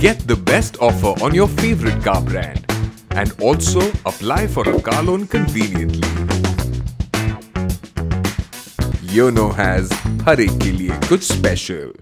Get the best offer on your favorite car brand and also apply for a car loan conveniently. Yono has हर एक के लिए special.